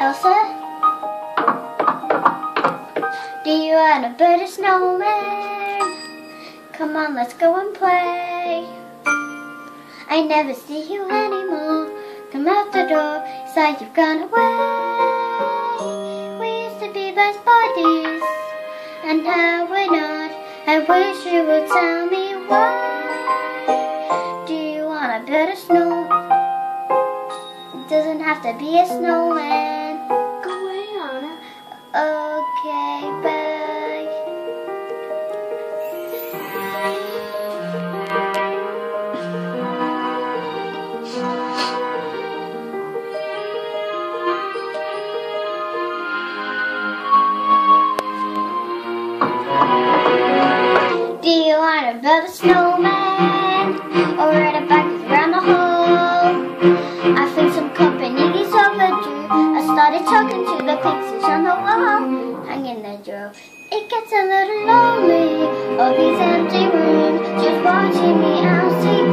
Elsa? Do you want to build a snowman? Come on, let's go and play. I never see you anymore. Come out the door, say you've gone away. We used to be best buddies, and now we're not. I wish you would tell me have to be a snowman. Go away, Anna. Okay, bye. Do you want to build a snowman It gets a little lonely, all these empty rooms, just watching me. Out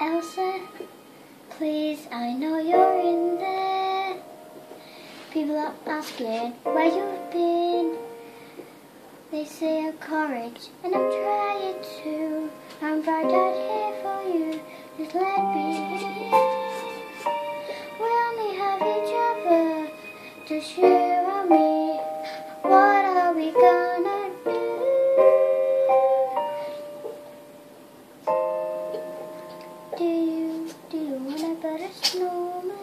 Elsa? Please, I know you're in there people asking where you've been. They say I'm courage, and I'm trying to. I'm right out here for you. Just let me in. We only have each other, to share. and me. What are we gonna do? Do you, do you wanna better snowman?